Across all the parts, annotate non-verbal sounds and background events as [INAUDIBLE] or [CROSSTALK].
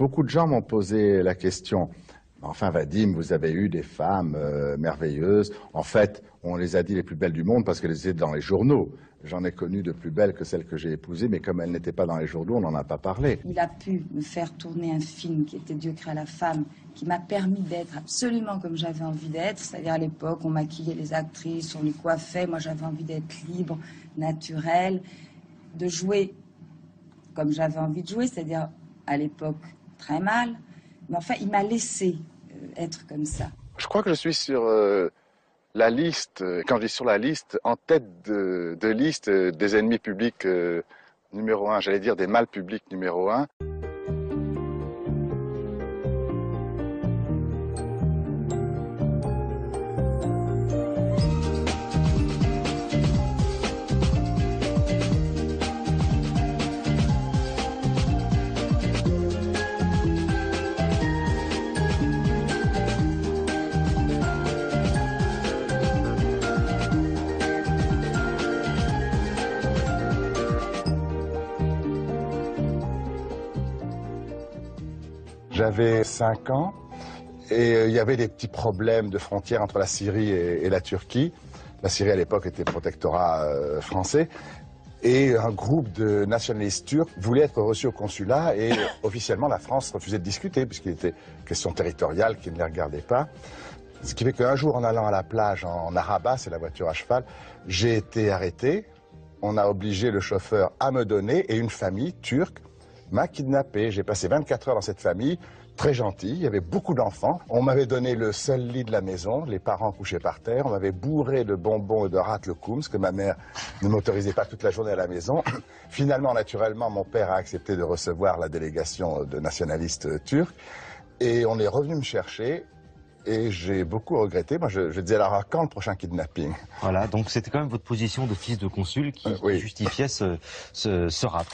Beaucoup de gens m'ont posé la question. Enfin, Vadim, vous avez eu des femmes euh, merveilleuses. En fait, on les a dit les plus belles du monde parce qu'elles étaient dans les journaux. J'en ai connu de plus belles que celles que j'ai épousées, mais comme elles n'étaient pas dans les journaux, on n'en a pas parlé. Il a pu me faire tourner un film qui était Dieu crée la femme, qui m'a permis d'être absolument comme j'avais envie d'être. C'est-à-dire à, l'époque, on maquillait les actrices, on les coiffait. Moi, j'avais envie d'être libre, naturelle, de jouer comme j'avais envie de jouer, c'est-à-dire à l'époque très mal. Mais enfin, il m'a laissé euh, être comme ça. Je crois que je suis sur euh, la liste, euh, quand je dis sur la liste, en tête de, liste des ennemis publics numéro un, j'allais dire des mal publics numéro un. J'avais 5 ans et euh, il y avait des petits problèmes de frontières entre la Syrie et, et la Turquie. La Syrie à l'époque était protectorat euh, français. Et un groupe de nationalistes turcs voulait être reçu au consulat et [COUGHS] officiellement la France refusait de discuter puisqu'il était question territoriale qui ne les regardait pas. Ce qui fait qu'un jour en allant à la plage en Araba, c'est la voiture à cheval, j'ai été arrêté. On a obligé le chauffeur à me donner et une famille turque m'a kidnappé. J'ai passé 24 heures dans cette famille, très gentille, il y avait beaucoup d'enfants. On m'avait donné le seul lit de la maison, les parents couchaient par terre, on m'avait bourré de bonbons et de parce que ma mère ne m'autorisait pas toute la journée à la maison. [COUGHS] Finalement, naturellement, mon père a accepté de recevoir la délégation de nationalistes turcs et on est revenu me chercher et j'ai beaucoup regretté. Moi, je, je disais alors quand le prochain kidnapping Voilà, donc c'était quand même votre position de fils de consul qui, Euh, oui. qui justifiait ce, ce, ce rap.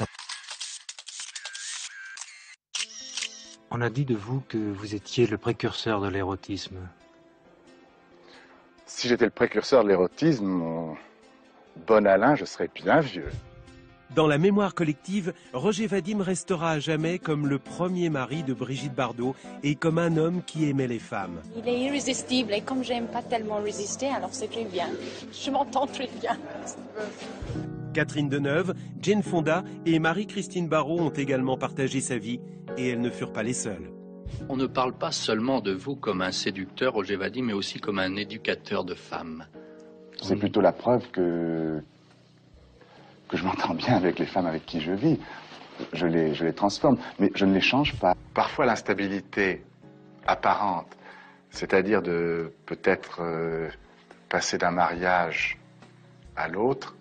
On a dit de vous que vous étiez le précurseur de l'érotisme. Si j'étais le précurseur de l'érotisme, mon bon Alain, je serais bien vieux. Dans la mémoire collective, Roger Vadim restera à jamais comme le premier mari de Brigitte Bardot et comme un homme qui aimait les femmes. Il est irrésistible et comme j'aime pas tellement résister, alors c'est très bien. Je m'entends très bien. Catherine Deneuve, Jane Fonda et Marie-Christine Barrault ont également partagé sa vie et elles ne furent pas les seules. On ne parle pas seulement de vous comme un séducteur, Roger Vadim, mais aussi comme un éducateur de femmes. C'est plutôt la preuve que, que je m'entends bien avec les femmes avec qui je vis. Je les, je les transforme, mais je ne les change pas. Parfois, l'instabilité apparente, c'est-à-dire de peut-être euh, passer d'un mariage à l'autre,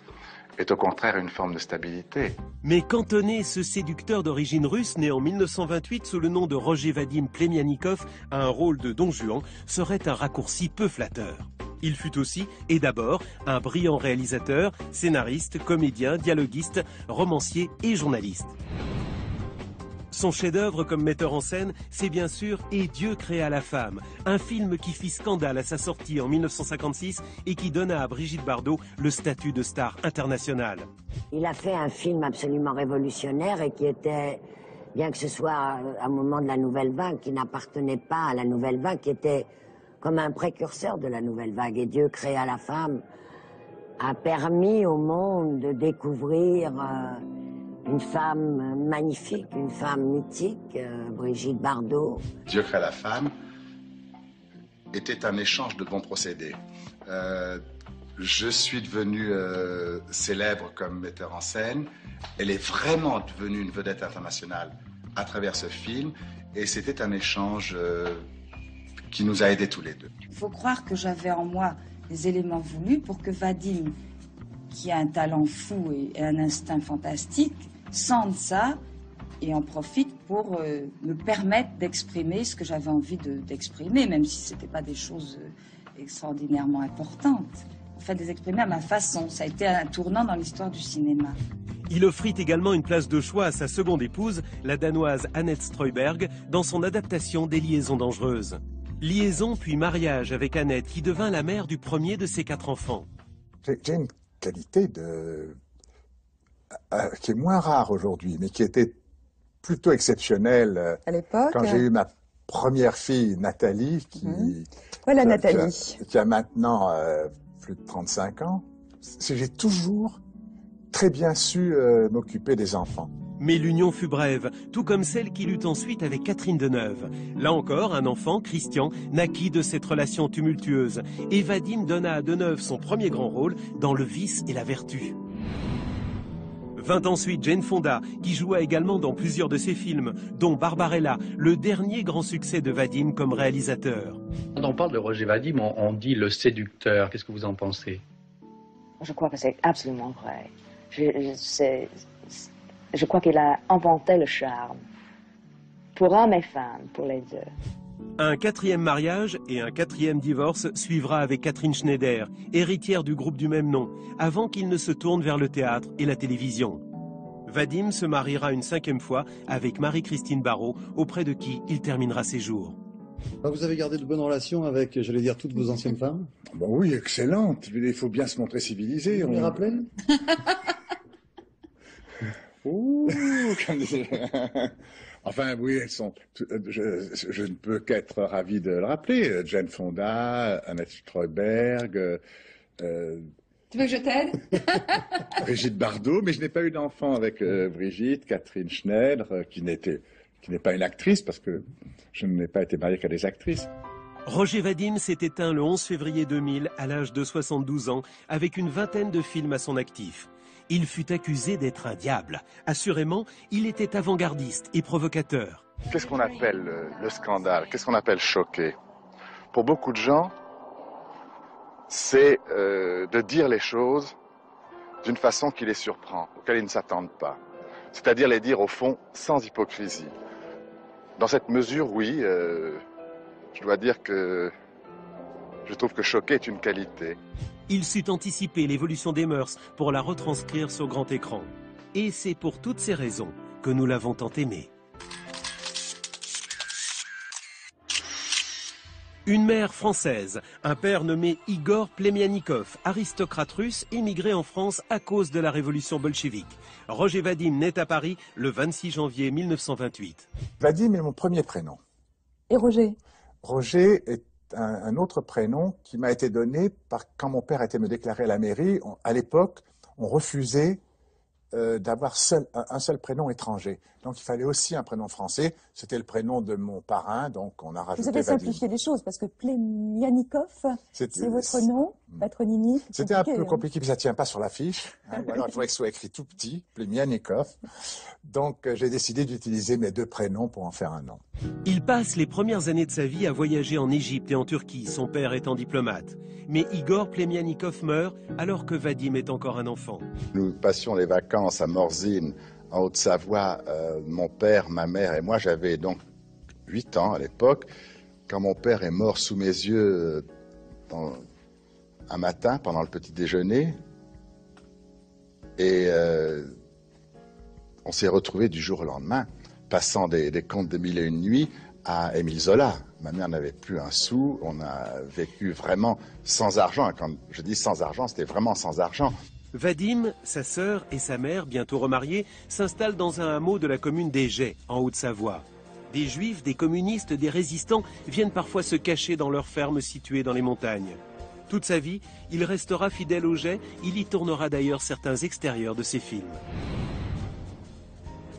est au contraire une forme de stabilité. Mais cantonner ce séducteur d'origine russe, né en 1928 sous le nom de Roger Vadim Plemianikov, à un rôle de Don Juan, serait un raccourci peu flatteur. Il fut aussi, et d'abord, un brillant réalisateur, scénariste, comédien, dialoguiste, romancier et journaliste. Son chef-d'œuvre comme metteur en scène, c'est bien sûr Et Dieu créa la femme, un film qui fit scandale à sa sortie en 1956 et qui donna à Brigitte Bardot le statut de star internationale. Il a fait un film absolument révolutionnaire et qui était, bien que ce soit un moment de la nouvelle vague, qui n'appartenait pas à la nouvelle vague, qui était comme un précurseur de la nouvelle vague. Et Dieu créa la femme a permis au monde de découvrir euh, une femme magnifique, une femme mythique, euh, Brigitte Bardot. Dieu crée la femme était un échange de bons procédés. Euh, je suis devenu euh, célèbre comme metteur en scène. Elle est vraiment devenue une vedette internationale à travers ce film. Et c'était un échange euh, qui nous a aidés tous les deux. Il faut croire que j'avais en moi les éléments voulus pour que Vadim, qui a un talent fou et un instinct fantastique, sente ça et en profite pour euh, me permettre d'exprimer ce que j'avais envie de- d'exprimer, même si ce n'était pas des choses euh, extraordinairement importantes. En fait, de les exprimer à ma façon. Ça a été un tournant dans l'histoire du cinéma. Il offrit également une place de choix à sa seconde épouse, la danoise Annette Streuberg, dans son adaptation des Liaisons dangereuses. Liaison puis mariage avec Annette, qui devint la mère du premier de ses quatre enfants. J'ai une qualité de, qui est moins rare aujourd'hui, mais qui était plutôt exceptionnel. euh, À l'époque. Quand j'ai eu ma première fille, Nathalie, qui, Mhm. Voilà qui a- Nathalie. qui a, qui a maintenant euh, plus de 35 ans, j'ai toujours très bien su euh, m'occuper des enfants. Mais l'union fut brève, tout comme celle qu'il eut ensuite avec Catherine Deneuve. Là encore, un enfant, Christian, naquit de cette relation tumultueuse. Et Vadim donna à Deneuve son premier grand rôle dans Le vice et la vertu. Vint ensuite Jane Fonda, qui joua également dans plusieurs de ses films, dont Barbarella, le dernier grand succès de Vadim comme réalisateur. Quand on parle de Roger Vadim, on, on dit le séducteur. Qu'est-ce que vous en pensez? Je crois que c'est absolument vrai. Je, je, c'est- je crois qu'il a inventé le charme. Pour hommes et femmes, pour les deux. Un quatrième mariage et un quatrième divorce suivra avec Catherine Schneider, héritière du groupe du même nom, avant qu'il ne se tourne vers le théâtre et la télévision. Vadim se mariera une cinquième fois avec Marie-Christine Barrault, auprès de qui il terminera ses jours. Vous avez gardé de bonnes relations avec, j'allais dire, toutes vos anciennes femmes? Bon oui, excellente. Il faut bien se montrer civilisé. Vous les On- rappelez? [LAUGHS] Ouh, comme des- [LAUGHS] enfin, oui, elles sont. Je, je ne peux qu'être ravi de le rappeler. Jane Fonda, Annette Streuberg, euh, euh, Tu veux que je t'aide? [LAUGHS] Brigitte Bardot, mais je n'ai pas eu d'enfant avec euh, Brigitte, Catherine Schneider, euh, qui n'était, qui n'est pas une actrice, parce que je n'ai pas été marié qu'à des actrices. Roger Vadim s'est éteint le 11 février 2000 à l'âge de 72 ans avec une vingtaine de films à son actif. Il fut accusé d'être un diable. Assurément, il était avant-gardiste et provocateur. Qu'est-ce qu'on appelle le, le scandale? Qu'est-ce qu'on appelle choquer? Pour beaucoup de gens, c'est euh, de dire les choses d'une façon qui les surprend, auxquelles ils ne s'attendent pas. C'est-à-dire les dire au fond sans hypocrisie. Dans cette mesure, oui, euh, je dois dire que je trouve que choquer est une qualité. Il sut anticiper l'évolution des mœurs pour la retranscrire sur grand écran. Et c'est pour toutes ces raisons que nous l'avons tant aimé. Une mère française, un père nommé Igor Plemianikov, aristocrate russe émigré en France à cause de la révolution bolchevique. Roger Vadim naît à Paris le 26 janvier 1928. Vadim est mon premier prénom. Et Roger? Roger est un, un autre prénom qui m'a été donné par quand mon père était me déclarer à la mairie. à l'époque, on refusait euh, d'avoir un seul prénom étranger. Donc il fallait aussi un prénom français. C'était le prénom de mon parrain, donc on a Vous rajouté avez Vadim. simplifié les choses parce que Plemianikov, C'est- votre nom, patronymique. c'est C'était un compliqué, peu hein. compliqué, puis ça tient pas sur l'affiche. Hein, alors il faudrait que ce soit écrit tout petit, Plemianikov. Donc euh, j'ai décidé d'utiliser mes deux prénoms pour en faire un nom. Il passe les premières années de sa vie à voyager en Égypte et en Turquie, son père étant diplomate. Mais Igor Plemianikov meurt alors que Vadim est encore un enfant. Nous passions les vacances à Morzine, en Haute-Savoie, euh, mon père, ma mère et moi. J'avais donc 8 ans à l'époque. Quand mon père est mort sous mes yeux euh, un matin pendant le petit déjeuner, et euh, on s'est retrouvés du jour au lendemain, passant des, des contes de mille et une nuits à Émile Zola. Ma mère n'avait plus un sou, on a vécu vraiment sans argent. Quand je dis sans argent, c'était vraiment sans argent. Vadim, sa sœur et sa mère, bientôt remariés, s'installent dans un hameau de la commune des Jets, en Haute-Savoie. Des juifs, des communistes, des résistants viennent parfois se cacher dans leurs fermes situées dans les montagnes. Toute sa vie, il restera fidèle au Jets, il y tournera d'ailleurs certains extérieurs de ses films.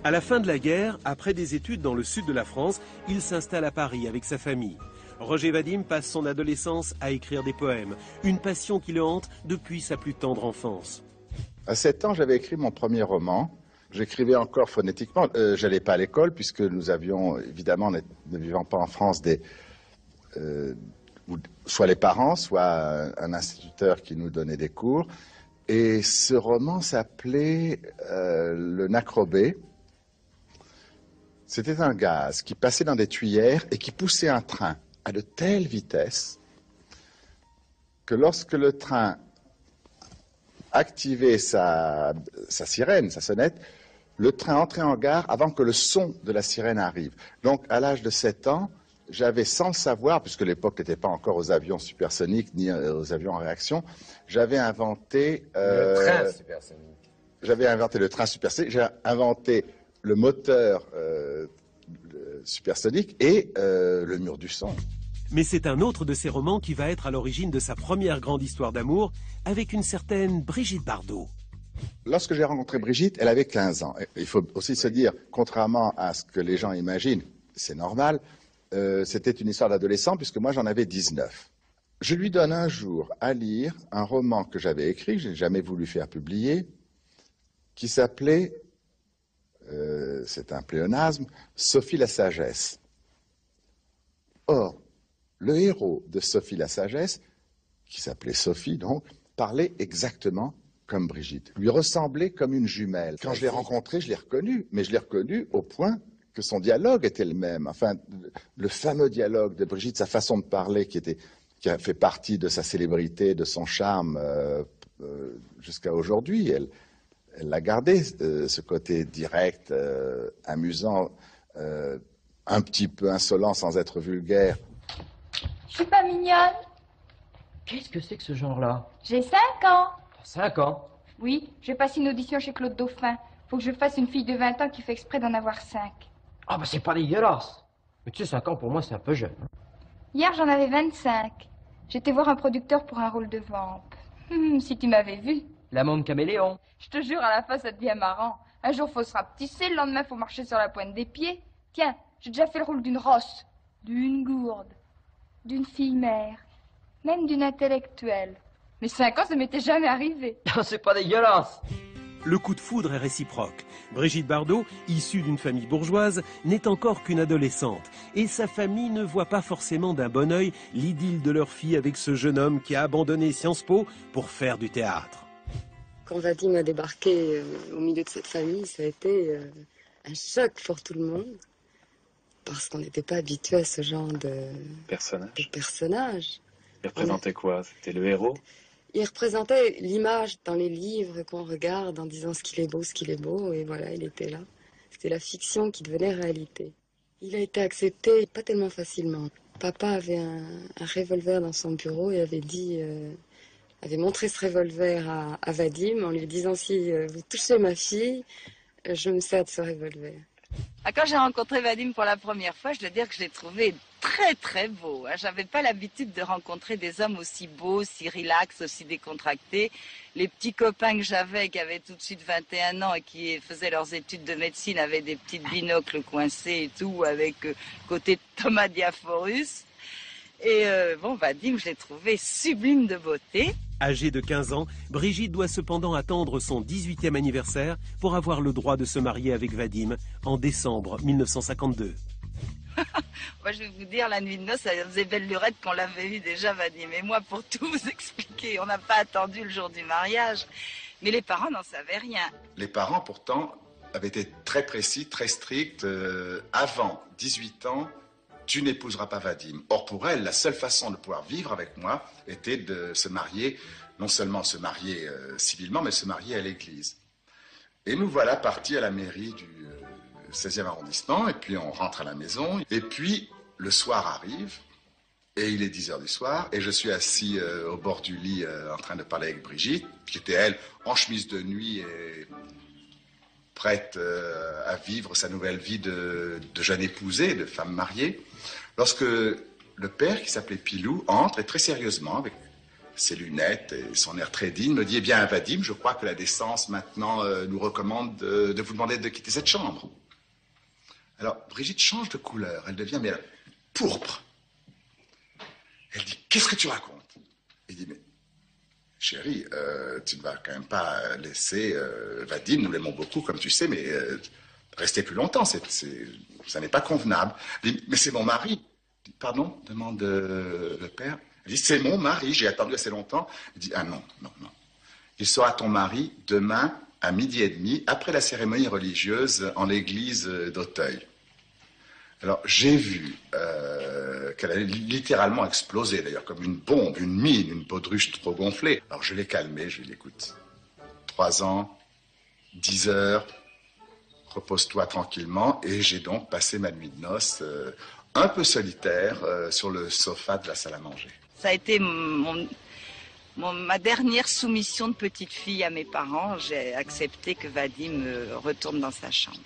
À la fin de la guerre, après des études dans le sud de la France, il s'installe à Paris avec sa famille. Roger Vadim passe son adolescence à écrire des poèmes, une passion qui le hante depuis sa plus tendre enfance. À 7 ans, j'avais écrit mon premier roman. J'écrivais encore phonétiquement. Euh, J'allais pas à l'école puisque nous avions, évidemment, ne vivant pas en France, des, euh, soit les parents, soit un, instituteur qui nous donnait des cours. Et ce roman s'appelait euh, Le Nacrobé. C'était un gaz qui passait dans des tuyères et qui poussait un train à de telle vitesse que lorsque le train activait sa, sa sirène, sa sonnette, le train entrait en gare avant que le son de la sirène arrive. Donc, à l'âge de 7 ans, j'avais sans le savoir, puisque l'époque n'était pas encore aux avions supersoniques ni aux avions en réaction, j'avais inventé... euh, Le train supersonique. J'avais inventé le train supersonique, j'ai inventé le moteur euh, supersonique et euh, le mur du son. Mais c'est un autre de ses romans qui va être à l'origine de sa première grande histoire d'amour avec une certaine Brigitte Bardot. Lorsque j'ai rencontré Brigitte, elle avait 15 ans. Il faut aussi se dire, contrairement à ce que les gens imaginent, c'est normal, euh, c'était une histoire d'adolescent puisque moi j'en avais 19. Je lui donne un jour à lire un roman que j'avais écrit, que je n'ai jamais voulu faire publier, qui s'appelait, euh, c'est un pléonasme, Sophie la sagesse. Or, le héros de Sophie la sagesse, qui s'appelait Sophie donc, parlait exactement comme Brigitte, lui ressemblait comme une jumelle. Quand je l'ai rencontrée, je l'ai reconnue, mais je l'ai reconnue au point que son dialogue était le même. Enfin, le fameux dialogue de Brigitte, sa façon de parler qui était qui a fait partie de sa célébrité, de son charme euh, euh, jusqu'à aujourd'hui. Elle, elle l'a gardé, euh, ce côté direct, amusant, un petit peu insolent sans être vulgaire. Je suis pas mignonne. Qu'est-ce que c'est que ce genre-là? J'ai 5 ans. T'as 5 ans? Oui, je vais passer une audition chez Claude Dauphin. Faut que je fasse une fille de 20 ans qui fait exprès d'en avoir 5. Ah bah c'est pas dégueulasse. Mais tu sais, 5 ans pour moi c'est un peu jeune. Hier, j'en avais 25. J'étais voir un producteur pour un rôle de vampe. Hum, si tu m'avais vu. La monde caméléon. Je te jure, à la fin, ça devient marrant. Un jour, faut se rapetisser, le lendemain, faut marcher sur la pointe des pieds. Tiens, j'ai déjà fait le rôle d'une rosse, d'une gourde, d'une fille mère, même d'une intellectuelle. Mais 5 ans, ça m'était jamais arrivé. [LAUGHS] c'est pas dégueulasse. Le coup de foudre est réciproque. Brigitte Bardot, issue d'une famille bourgeoise, n'est encore qu'une adolescente. Et sa famille ne voit pas forcément d'un bon œil l'idylle de leur fille avec ce jeune homme qui a abandonné Sciences Po pour faire du théâtre. Quand Vadim a débarqué euh, au milieu de cette famille, ça a été euh, un choc pour tout le monde. Parce qu'on n'était pas habitué à ce genre de, Personnage. de personnage. Il représentait quoi? C'était le héros? Il représentait l'image dans les livres qu'on regarde en disant ce qu'il est beau, ce qu'il est beau, et voilà, il était là. C'était la fiction qui devenait réalité. Il a été accepté pas tellement facilement. Papa avait un, un revolver dans son bureau et avait dit, euh, avait montré ce revolver à, à Vadim en lui disant si euh, vous touchez ma fille, je me sers de ce revolver. Ah, Quand j'ai rencontré Vadim pour la première fois, je dois dire que je l'ai trouvé très très beau. hein. J'avais pas l'habitude de rencontrer des hommes aussi beaux, si relax, aussi décontractés. Les petits copains que j'avais, qui avaient tout de suite 21 ans et qui faisaient leurs études de médecine, avaient des petites binocles coincés et tout, avec euh, côté Thomas Diaphorus. Et euh, bon, Vadim, je l'ai trouvé sublime de beauté. Âgée de 15 ans, Brigitte doit cependant attendre son 18e anniversaire pour avoir le droit de se marier avec Vadim en décembre 1952. [LAUGHS] Moi, je vais vous dire, la nuit de noces, ça faisait belle lurette qu'on l'avait eu déjà, Vadim. Et moi, pour tout [LAUGHS] vous expliquer, on n'a pas attendu le jour du mariage. Mais les parents n'en savaient rien. Les parents, pourtant, avaient été très précis, très stricts. euh, avant 18 ans, tu n'épouseras pas Vadim. Or, pour elle, la seule façon de pouvoir vivre avec moi était de se marier, non seulement se marier euh, civilement, mais se marier à l'église. Et nous voilà partis à la mairie du euh, 16e arrondissement, et puis on rentre à la maison, et puis le soir arrive, et il est 10 heures du soir, et je suis assis euh, au bord du lit euh, en train de parler avec Brigitte, qui était, elle, en chemise de nuit et prête euh, à vivre sa nouvelle vie de, jeune épousée, de femme mariée, lorsque le père, qui s'appelait Pilou, entre et très sérieusement, avec ses lunettes et son air très digne, me dit, eh bien, Vadim, je crois que la décence maintenant euh, nous recommande de, de vous demander de quitter cette chambre. Alors, Brigitte change de couleur, elle devient mais, pourpre. Elle dit, qu'est-ce que tu racontes? Il dit, mais chérie, euh, tu ne vas quand même pas laisser euh, Vadim, nous l'aimons beaucoup, comme tu sais, mais euh, rester plus longtemps, ça n'est pas convenable. Dit, mais c'est mon mari. Pardon? Demande le père. Dit, c'est mon mari, j'ai attendu assez longtemps. Il dit, ah non, non, non. Il sera ton mari demain à midi et demi, après la cérémonie religieuse en l'église d'Auteuil. Alors, j'ai vu euh, qu'elle allait littéralement exploser, d'ailleurs, comme une bombe, une mine, une baudruche trop gonflée. Alors, je l'ai calmée, je lui ai dit, écoute, trois ans, dix heures, repose-toi tranquillement. Et j'ai donc passé ma nuit de noces euh, un peu solitaire euh, sur le sofa de la salle à manger. Ça a été ma dernière soumission de petite fille à mes parents. J'ai accepté que Vadim retourne dans sa chambre.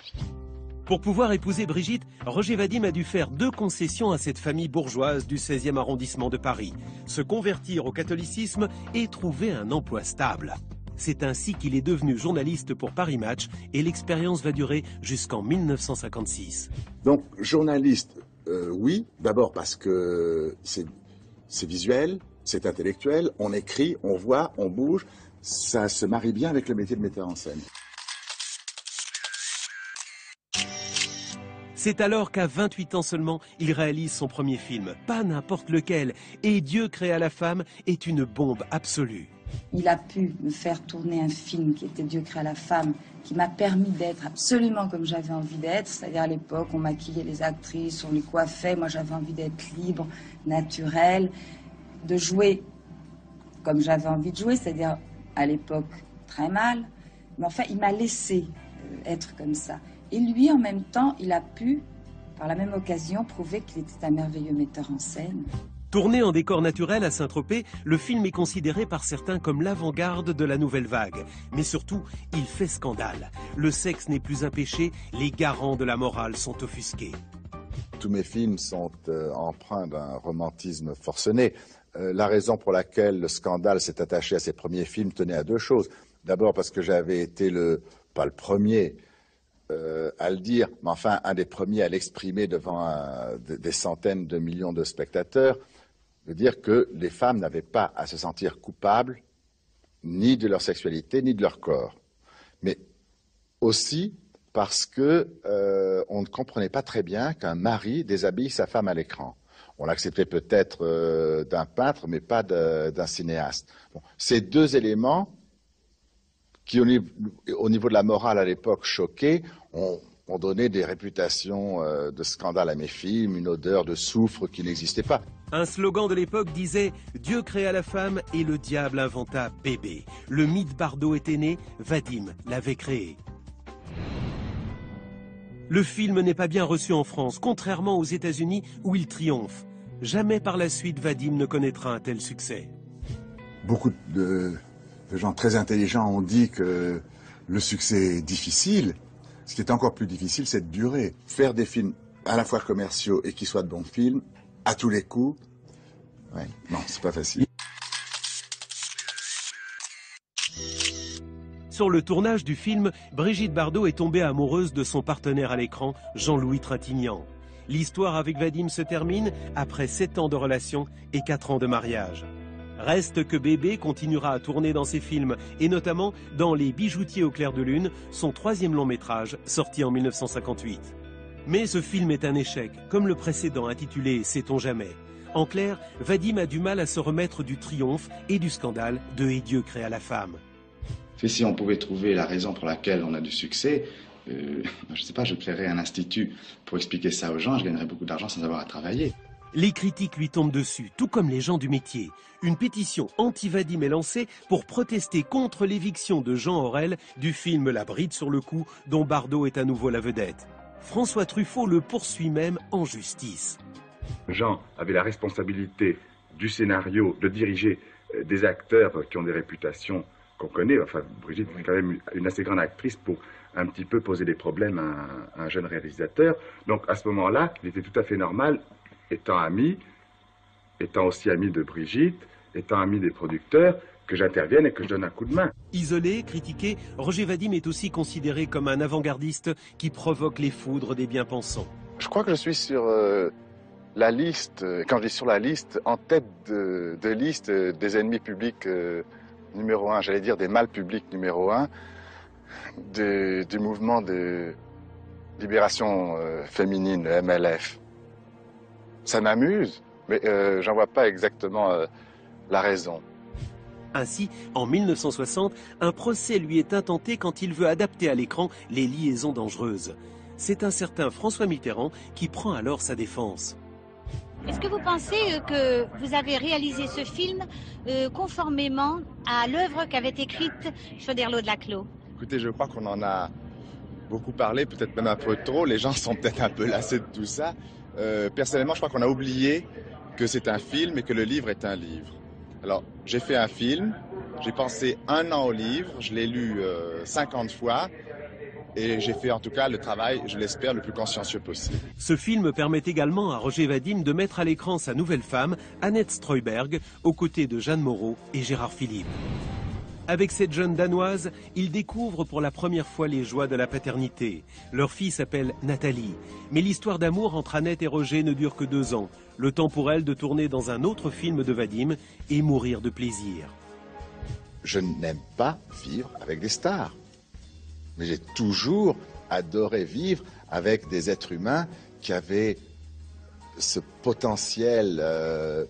Pour pouvoir épouser Brigitte, Roger Vadim a dû faire deux concessions à cette famille bourgeoise du 16e arrondissement de Paris. Se convertir au catholicisme et trouver un emploi stable. C'est ainsi qu'il est devenu journaliste pour Paris Match et l'expérience va durer jusqu'en 1956. Donc journaliste, euh, oui, d'abord parce que c'est visuel, c'est intellectuel, on écrit, on voit, on bouge, ça se marie bien avec le métier de metteur en scène. C'est alors qu'à 28 ans seulement, il réalise son premier film, pas n'importe lequel, et Dieu créa la femme est une bombe absolue. Il a pu me faire tourner un film qui était Dieu créa la femme, qui m'a permis d'être absolument comme j'avais envie d'être. C'est-à-dire à, l'époque, on maquillait les actrices, on les coiffait. Moi, j'avais envie d'être libre, naturel, de jouer comme j'avais envie de jouer, c'est-à-dire à l'époque très mal. Mais enfin, il m'a laissé euh, être comme ça. Et lui, en même temps, il a pu, par la même occasion, prouver qu'il était un merveilleux metteur en scène. Tourné en décor naturel à Saint-Tropez, le film est considéré par certains comme l'avant-garde de la nouvelle vague. Mais surtout, il fait scandale. Le sexe n'est plus un péché, les garants de la morale sont offusqués. Tous mes films sont euh, empreints d'un romantisme forcené. Euh, la raison pour laquelle le scandale s'est attaché à ses premiers films tenait à deux choses. D'abord parce que j'avais été le, pas le premier, euh, à le dire, mais enfin un des premiers à l'exprimer devant des centaines de millions de spectateurs, de dire que les femmes n'avaient pas à se sentir coupables ni de leur sexualité ni de leur corps, mais aussi parce que euh, on ne comprenait pas très bien qu'un mari déshabille sa femme à l'écran. On l'acceptait peut-être euh, d'un peintre, mais pas d'un cinéaste. Ces deux éléments qui, au niveau, de la morale à l'époque, choquaient, ont, donné des réputations euh, de scandale à mes films, une odeur de soufre qui n'existait pas. Un slogan de l'époque disait Dieu créa la femme et le diable inventa bébé. Le mythe Bardot était né, Vadim l'avait créé. Le film n'est pas bien reçu en France, contrairement aux États-Unis où il triomphe. Jamais par la suite Vadim ne connaîtra un tel succès. Beaucoup de de gens très intelligents ont dit que le succès est difficile. Ce qui est encore plus difficile, c'est de durer. Faire des films à la fois commerciaux et qui soient de bons films, à tous les coups, non, c'est pas facile. Sur le tournage du film, Brigitte Bardot est tombée amoureuse de son partenaire à l'écran, Jean-Louis Trintignant. L'histoire avec Vadim se termine après 7 ans de relation et 4 ans de mariage. Reste que Bébé continuera à tourner dans ses films, et notamment dans Les Bijoutiers au clair de lune, son troisième long métrage, sorti en 1958. Mais ce film est un échec, comme le précédent intitulé Sait-on jamais? En clair, Vadim a du mal à se remettre du triomphe et du scandale de Et Dieu créa la femme. si on pouvait trouver la raison pour laquelle on a du succès, euh, [LAUGHS] je ne sais pas, je créerais un institut pour expliquer ça aux gens, je gagnerais beaucoup d'argent sans avoir à travailler. Les critiques lui tombent dessus, tout comme les gens du métier. Une pétition anti-Vadim est lancée pour protester contre l'éviction de Jean Aurel du film La bride sur le cou, dont Bardot est à nouveau la vedette. François Truffaut le poursuit même en justice. Jean avait la responsabilité du scénario de diriger euh, des acteurs qui ont des réputations qu'on connaît. Enfin, Brigitte est quand même une assez grande actrice pour un petit peu poser des problèmes à un, jeune réalisateur. Donc à ce moment-là, il était tout à fait normal étant ami, étant aussi ami de Brigitte, étant ami des producteurs, que j'intervienne et que je donne un coup de main. Isolé, critiqué, Roger Vadim est aussi considéré comme un avant-gardiste qui provoque les foudres des bien-pensants. Je crois que je suis sur euh, la liste, quand je dis sur la liste, en tête de, liste des ennemis publics euh, numéro un, j'allais dire des mâles publics numéro un, du mouvement de libération euh, féminine, le MLF ça m'amuse, mais euh, j'en vois pas exactement euh, la raison. Ainsi, en 1960, un procès lui est intenté quand il veut adapter à l'écran les liaisons dangereuses. C'est un certain François Mitterrand qui prend alors sa défense. Est-ce que vous pensez euh, que vous avez réalisé ce film conformément à l'œuvre qu'avait écrite Chauderlot de Laclos Écoutez, je crois qu'on en a beaucoup parlé, peut-être même un peu trop. Les gens sont peut-être un peu lassés de tout ça. Euh, personnellement, je crois qu'on a oublié que c'est un film et que le livre est un livre. Alors, j'ai fait un film, j'ai pensé un an au livre, je l'ai lu 50 euh, fois, Et j'ai fait en tout cas le travail, je l'espère, le plus consciencieux possible. Ce film permet également à Roger Vadim de mettre à l'écran sa nouvelle femme, Annette Streuberg, aux côtés de Jeanne Moreau et Gérard Philippe. Avec cette jeune danoise, il découvre pour la première fois les joies de la paternité. Leur fille s'appelle Nathalie. Mais l'histoire d'amour entre Annette et Roger ne dure que deux ans. Le temps pour elle de tourner dans un autre film de Vadim et mourir de plaisir. Je n'aime pas vivre avec des stars. Mais j'ai toujours adoré vivre avec des êtres humains qui avaient ce potentiel euh,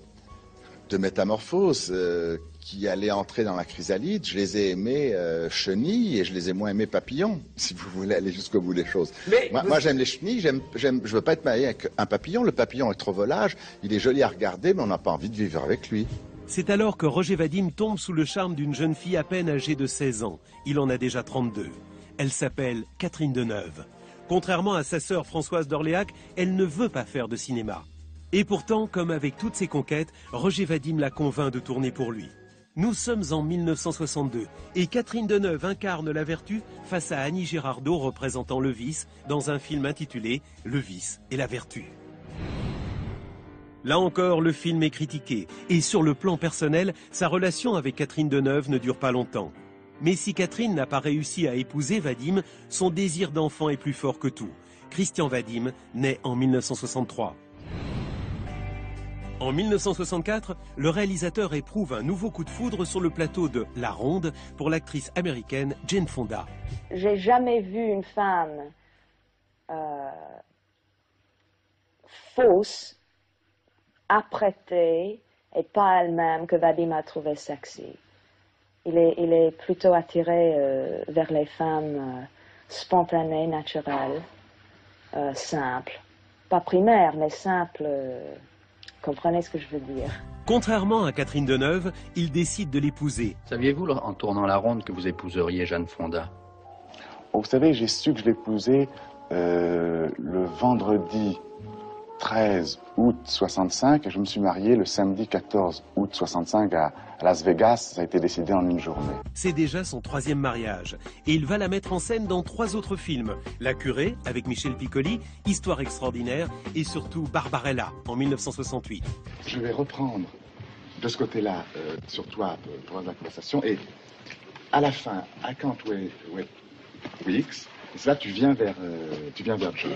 de métamorphose, euh, qui allaient entrer dans la chrysalide. Je les ai aimés euh, chenilles et je les ai moins aimés papillons, [LAUGHS] si vous voulez aller jusqu'au bout des choses. Mais moi, vous- moi, j'aime les chenilles, j'aime, j'aime, je veux pas être marié avec un papillon. Le papillon est trop volage, il est joli à regarder, mais on n'a pas envie de vivre avec lui. C'est alors que Roger Vadim tombe sous le charme d'une jeune fille à peine âgée de 16 ans. Il en a déjà 32. Elle s'appelle Catherine Deneuve. Contrairement à sa sœur Françoise d'Orléac, elle ne veut pas faire de cinéma. Et pourtant, comme avec toutes ses conquêtes, Roger Vadim la convainc de tourner pour lui. Nous sommes en 1962 et Catherine Deneuve incarne la vertu face à Annie Girardot représentant le vice dans un film intitulé Le vice et la vertu. Là encore, le film est critiqué et sur le plan personnel, sa relation avec Catherine Deneuve ne dure pas longtemps. Mais si Catherine n'a pas réussi à épouser Vadim, son désir d'enfant est plus fort que tout. Christian Vadim naît en 1963. En 1964, le réalisateur éprouve un nouveau coup de foudre sur le plateau de La Ronde pour l'actrice américaine Jane Fonda. J'ai jamais vu une femme euh, fausse, apprêtée et pas elle-même que Vadim a trouvé sexy. Il est, plutôt attiré euh, vers les femmes euh, spontanées, naturelles, simples. Pas primaires, mais simples. Comprenez ce que je veux dire? Contrairement à Catherine Deneuve, il décide de l'épouser. Saviez-vous, en tournant la ronde, que vous épouseriez Jeanne Fonda? Vous savez, j'ai su que je l'épousais euh, le vendredi 13 août 65 et je me suis marié le samedi 14 août 65 à, à Las Vegas. Ça a été décidé en une journée. C'est déjà son troisième mariage. Et il va la mettre en scène dans trois autres films. La curée, avec Michel Piccoli, Histoire extraordinaire et surtout Barbarella, en 1968. Je vais reprendre de ce côté-là euh, sur toi pour la conversation et à la fin, I can't wait, wait weeks. Et là, tu viens vers, euh, tu viens vers John.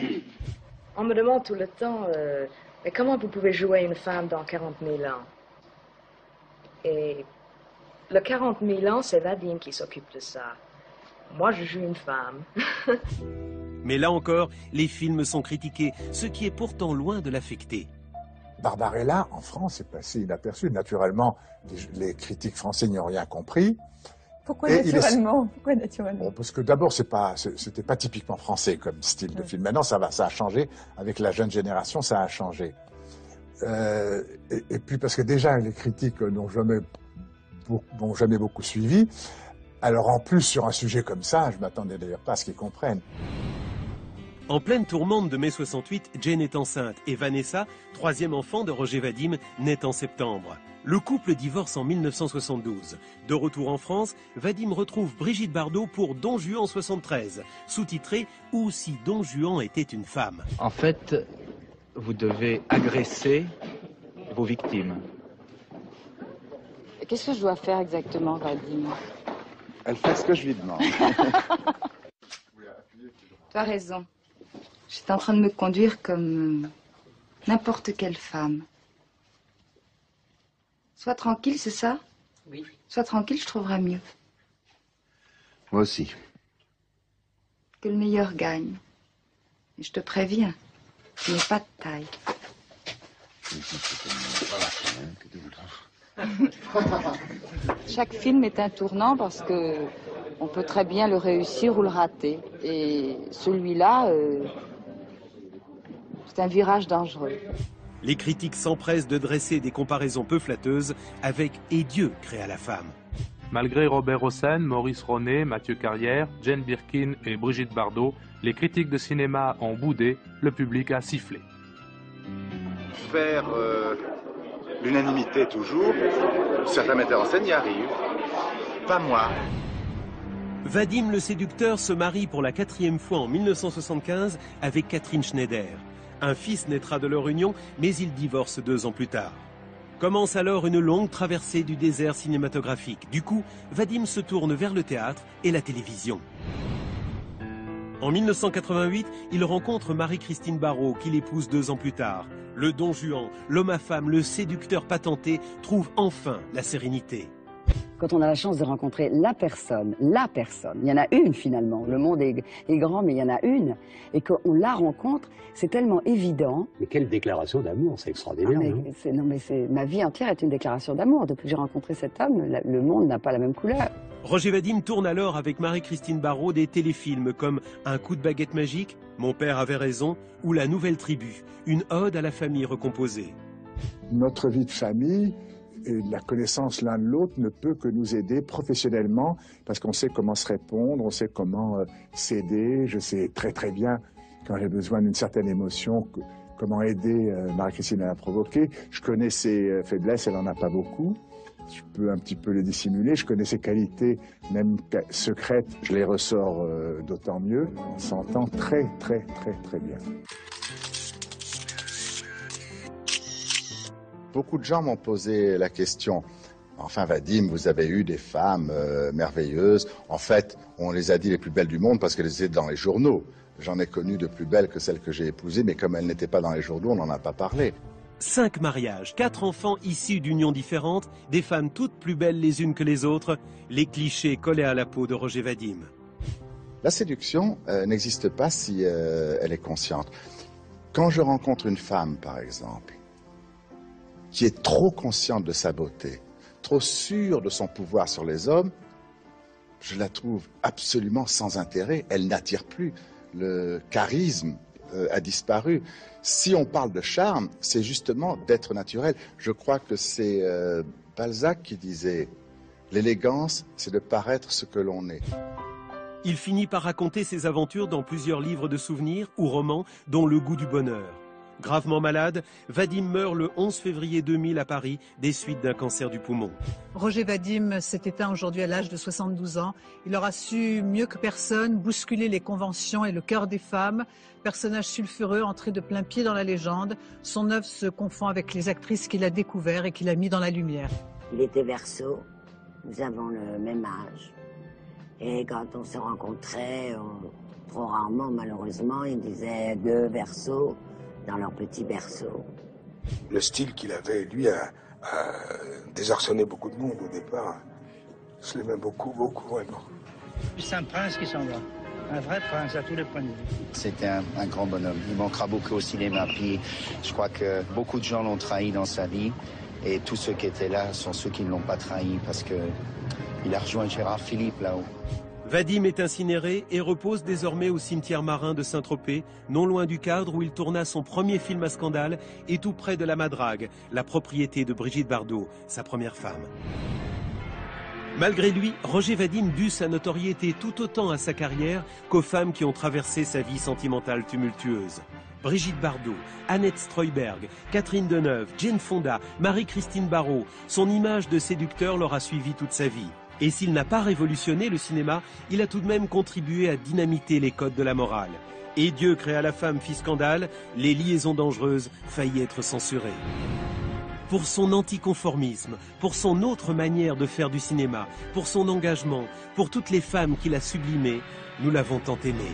On me demande tout le temps, euh, mais comment vous pouvez jouer une femme dans 40 000 ans? Et le 40 000 ans, c'est Vadim qui s'occupe de ça. Moi, je joue une femme. [LAUGHS] Mais là encore, les films sont critiqués, ce qui est pourtant loin de l'affecter. Barbarella, en France, est passé inaperçu. Naturellement, les, les critiques français n'y ont rien compris. Pourquoi Et il est- naturellement Pourquoi naturellement Bon, parce que d'abord, c'est pas, c'était pas typiquement français comme style de film. Maintenant, ça va, ça a changé avec la jeune génération, ça a changé. Euh, et, et puis parce que déjà, les critiques n'ont jamais, n'ont jamais beaucoup suivi. Alors en plus, sur un sujet comme ça, je m'attendais d'ailleurs pas à ce qu'ils comprennent. En pleine tourmente de mai 68, Jane est enceinte et Vanessa, troisième enfant de Roger Vadim, naît en septembre. Le couple divorce en 1972. De retour en France, Vadim retrouve Brigitte Bardot pour Don Juan 73, sous-titré Ou si Don Juan était une femme. En fait, vous devez agresser vos victimes. Qu'est-ce que je dois faire exactement, Vadim? Elle fait ce que je lui demande. [LAUGHS] Tu as raison. J'étais en train de me conduire comme euh, n'importe quelle femme. Sois tranquille, c'est ça? Oui. Sois tranquille, je trouverai mieux. Moi aussi. Que le meilleur gagne. Et je te préviens, tu n'es pas de taille. [LAUGHS] Chaque film est un tournant parce que on peut très bien le réussir ou le rater. Et celui-là, euh, c'est un virage dangereux. Les critiques s'empressent de dresser des comparaisons peu flatteuses avec Et Dieu créa la femme. Malgré Robert Hossein, Maurice Ronet, Mathieu Carrière, Jane Birkin et Brigitte Bardot, les critiques de cinéma ont boudé, le public a sifflé. Faire euh, l'unanimité toujours, certains metteurs en scène y arrivent. Pas moi. Vadim le séducteur se marie pour la quatrième fois en 1975 avec Catherine Schneider. Un fils naîtra de leur union, mais ils divorcent deux ans plus tard. Commence alors une longue traversée du désert cinématographique. Du coup, Vadim se tourne vers le théâtre et la télévision. En 1988, il rencontre Marie-Christine Barrault, qu'il épouse deux ans plus tard. Le don Juan, l'homme à femme, le séducteur patenté, trouve enfin la sérénité. Quand on a la chance de rencontrer la personne, la personne, il y en a une finalement, le monde est, est grand mais il y en a une, et qu'on la rencontre, c'est tellement évident. Mais quelle déclaration d'amour, c'est extraordinaire. Ah, mais non? c'est- non mais c'est ma vie entière est une déclaration d'amour. Depuis que j'ai rencontré cet homme, la- le monde n'a pas la même couleur. Roger Vadim tourne alors avec Marie-Christine Barrault des téléfilms comme Un coup de baguette magique, Mon père avait raison ou La nouvelle tribu, une ode à la famille recomposée. Notre vie de famille la connaissance l'un de l'autre ne peut que nous aider professionnellement parce qu'on sait comment se répondre, on sait comment euh, s'aider. Je sais très très bien quand j'ai besoin d'une certaine émotion comment aider euh, Marie-Christine à la provoquer. Je connais ses euh, faiblesses, elle n'en a pas beaucoup. Je peux un petit peu les dissimuler. Je connais ses qualités, même secrètes. Je les ressors d'autant mieux. On s'entend très très très très bien. Beaucoup de gens m'ont posé la question. Enfin, Vadim, vous avez eu des femmes euh, merveilleuses. En fait, on les a dit les plus belles du monde parce qu'elles étaient dans les journaux. J'en ai connu de plus belles que celles que j'ai épousées, mais comme elles n'étaient pas dans les journaux, on n'en a pas parlé. Cinq mariages, quatre enfants issus d'unions différentes, des femmes toutes plus belles les unes que les autres, les clichés collés à la peau de Roger Vadim. La séduction euh, n'existe pas si euh, elle est consciente. Quand je rencontre une femme, par exemple, qui est trop consciente de sa beauté, trop sûre de son pouvoir sur les hommes, je la trouve absolument sans intérêt. Elle n'attire plus. Le charisme euh, a disparu. Si on parle de charme, c'est justement d'être naturel. Je crois que c'est euh, Balzac qui disait l'élégance, c'est de paraître ce que l'on est. Il finit par raconter ses aventures dans plusieurs livres de souvenirs ou romans, dont Le goût du bonheur. Gravement malade, Vadim meurt le 11 février 2000 à Paris des suites d'un cancer du poumon. Roger Vadim s'est éteint aujourd'hui à l'âge de 72 ans. Il aura su mieux que personne bousculer les conventions et le cœur des femmes. Personnage sulfureux entré de plein pied dans la légende, son œuvre se confond avec les actrices qu'il a découvertes et qu'il a mis dans la lumière. Il était verso, nous avons le même âge. Et quand on se rencontrait, on- trop rarement malheureusement, il disait deux versos dans leur petit berceau. Le style qu'il avait, lui, a, a désarçonné beaucoup de monde au départ. Je l'aimais beaucoup, beaucoup, vraiment. C'est un prince qui s'en va. Un vrai prince à tous les points de vue. C'était un, un grand bonhomme. Il manquera beaucoup au cinéma. Puis je crois que beaucoup de gens l'ont trahi dans sa vie. Et tous ceux qui étaient là sont ceux qui ne l'ont pas trahi parce que il a rejoint Gérard Philippe là-haut. Vadim est incinéré et repose désormais au cimetière marin de Saint-Tropez, non loin du cadre où il tourna son premier film à scandale et tout près de la Madrague, la propriété de Brigitte Bardot, sa première femme. Malgré lui, Roger Vadim dut sa notoriété tout autant à sa carrière qu'aux femmes qui ont traversé sa vie sentimentale tumultueuse. Brigitte Bardot, Annette Streuberg, Catherine Deneuve, Jane Fonda, Marie-Christine Barrault, son image de séducteur l'aura suivi toute sa vie. Et s'il n'a pas révolutionné le cinéma, il a tout de même contribué à dynamiter les codes de la morale. Et Dieu créa la femme fit scandale, les liaisons dangereuses faillit être censurées. Pour son anticonformisme, pour son autre manière de faire du cinéma, pour son engagement, pour toutes les femmes qu'il a sublimées, nous l'avons tant aimé.